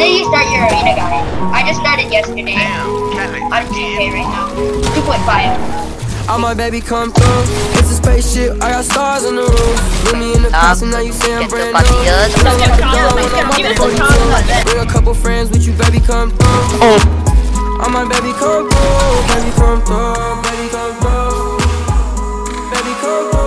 When did you start your arena? I just started yesterday. Damn, I'm 2K right now. 2.5. All my baby come through. It's a spaceship. I got stars in the roof. Put me in the past and now you say I'm brand new. Bring a couple friends with you, baby come through. Oh. All my baby come through. Baby come through. Baby come through. Baby come through.